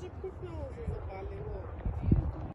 Hoje, por que não